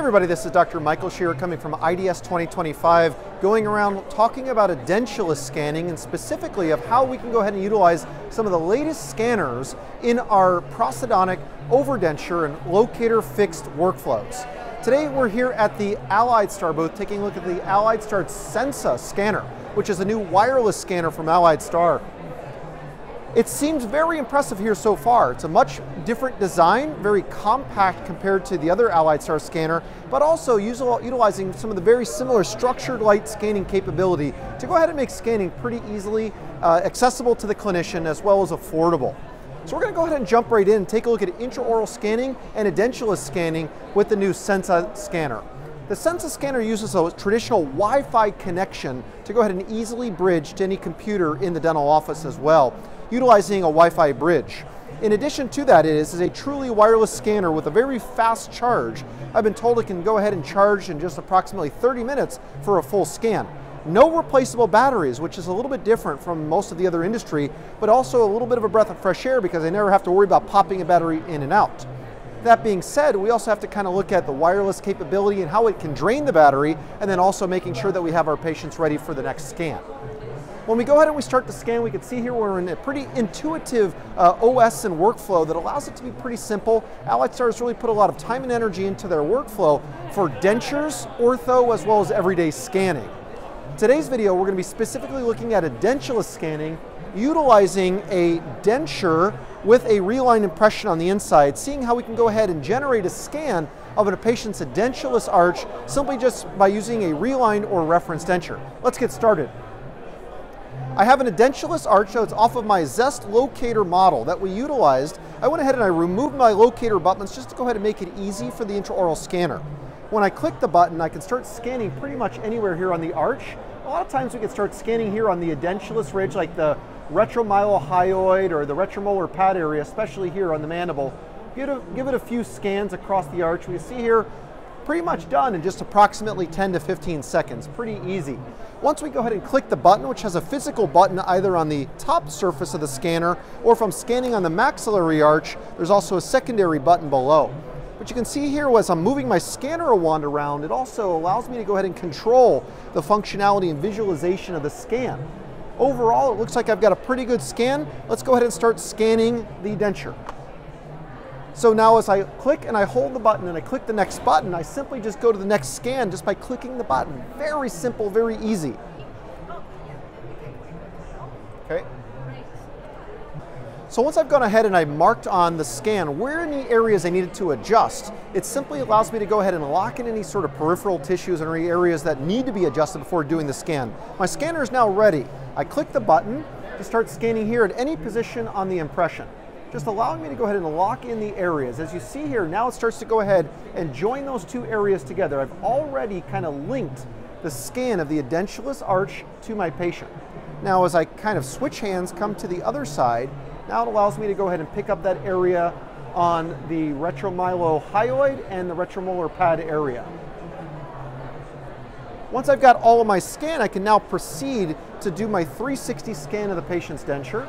everybody, this is Dr. Michael Scherer coming from IDS 2025, going around talking about edentulous scanning and specifically of how we can go ahead and utilize some of the latest scanners in our prosthodontic overdenture and locator fixed workflows. Today we're here at the AlliedStar booth taking a look at the AlliedStar Sensa scanner, which is a new wireless scanner from AlliedStar. It seems very impressive here so far. It's a much different design, very compact compared to the other AlliedStar scanner, but also utilizing some of the very similar structured light scanning capability to go ahead and make scanning pretty easily uh, accessible to the clinician as well as affordable. So we're going to go ahead and jump right in and take a look at intraoral scanning and edentulous scanning with the new Sensa scanner. The Sensa scanner uses a traditional Wi-Fi connection to go ahead and easily bridge to any computer in the dental office as well utilizing a Wi-Fi bridge. In addition to that, it is, a truly wireless scanner with a very fast charge. I've been told it can go ahead and charge in just approximately 30 minutes for a full scan. No replaceable batteries, which is a little bit different from most of the other industry, but also a little bit of a breath of fresh air because I never have to worry about popping a battery in and out. That being said, we also have to kind of look at the wireless capability and how it can drain the battery, and then also making sure that we have our patients ready for the next scan. When we go ahead and we start the scan, we can see here we're in a pretty intuitive uh, OS and workflow that allows it to be pretty simple. AlliedStar has really put a lot of time and energy into their workflow for dentures, ortho, as well as everyday scanning. Today's video, we're going to be specifically looking at a edentulous scanning utilizing a denture with a reline impression on the inside, seeing how we can go ahead and generate a scan of a patient's edentulous arch simply just by using a reline or reference denture. Let's get started. I have an edentulous arch that's off of my Zest locator model that we utilized. I went ahead and I removed my locator buttons just to go ahead and make it easy for the intraoral scanner. When I click the button, I can start scanning pretty much anywhere here on the arch. A lot of times we can start scanning here on the edentulous ridge like the retromylohyoid or the retromolar pad area, especially here on the mandible. Give it, a, give it a few scans across the arch. We see here pretty much done in just approximately 10 to 15 seconds, pretty easy. Once we go ahead and click the button, which has a physical button either on the top surface of the scanner or from scanning on the maxillary arch, there's also a secondary button below. What you can see here was I'm moving my scanner wand around, it also allows me to go ahead and control the functionality and visualization of the scan. Overall, it looks like I've got a pretty good scan. Let's go ahead and start scanning the denture. So now as I click and I hold the button and I click the next button, I simply just go to the next scan just by clicking the button. Very simple, very easy. Okay. So once I've gone ahead and I marked on the scan where in the areas I needed to adjust, it simply allows me to go ahead and lock in any sort of peripheral tissues and areas that need to be adjusted before doing the scan. My scanner is now ready. I click the button to start scanning here at any position on the impression just allowing me to go ahead and lock in the areas. As you see here, now it starts to go ahead and join those two areas together. I've already kind of linked the scan of the edentulous arch to my patient. Now as I kind of switch hands, come to the other side, now it allows me to go ahead and pick up that area on the retromylohyoid and the retromolar pad area. Once I've got all of my scan, I can now proceed to do my 360 scan of the patient's denture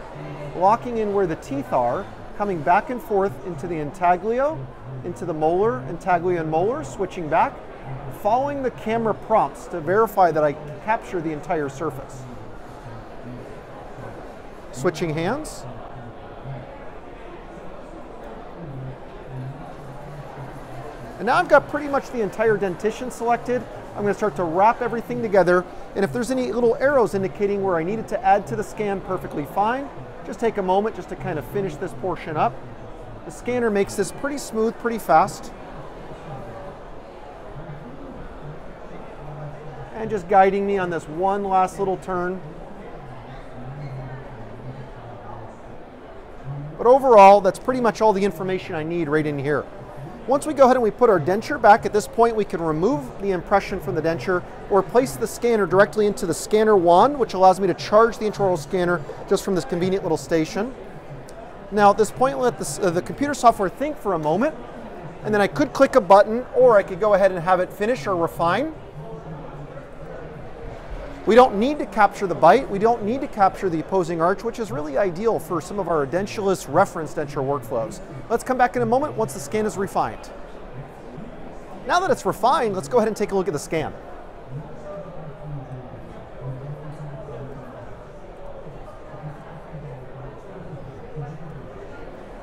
locking in where the teeth are, coming back and forth into the intaglio, into the molar, intaglio and molar, switching back, following the camera prompts to verify that I capture the entire surface. Switching hands. And now I've got pretty much the entire dentition selected. I'm going to start to wrap everything together. And if there's any little arrows indicating where I needed to add to the scan, perfectly fine. Just take a moment just to kind of finish this portion up. The scanner makes this pretty smooth, pretty fast. And just guiding me on this one last little turn. But overall, that's pretty much all the information I need right in here. Once we go ahead and we put our denture back, at this point we can remove the impression from the denture or place the scanner directly into the scanner wand, which allows me to charge the intraoral scanner just from this convenient little station. Now at this point, let uh, the computer software think for a moment, and then I could click a button or I could go ahead and have it finish or refine. We don't need to capture the bite. We don't need to capture the opposing arch, which is really ideal for some of our edentulous reference denture workflows. Let's come back in a moment once the scan is refined. Now that it's refined, let's go ahead and take a look at the scan.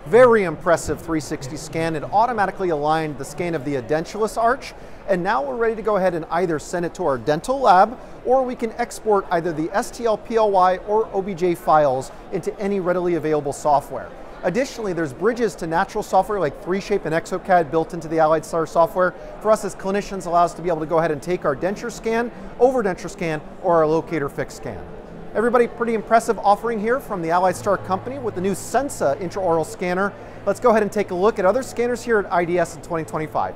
Very impressive 360 scan. It automatically aligned the scan of the edentulous arch, and now we're ready to go ahead and either send it to our dental lab, or we can export either the STL-PLY or OBJ files into any readily available software. Additionally, there's bridges to natural software like 3Shape and exocad built into the AlliedStar software. For us as clinicians, allows us to be able to go ahead and take our denture scan, over denture scan, or our locator fix scan. Everybody, pretty impressive offering here from the AlliedStar company with the new Sensa intraoral scanner. Let's go ahead and take a look at other scanners here at IDS in 2025.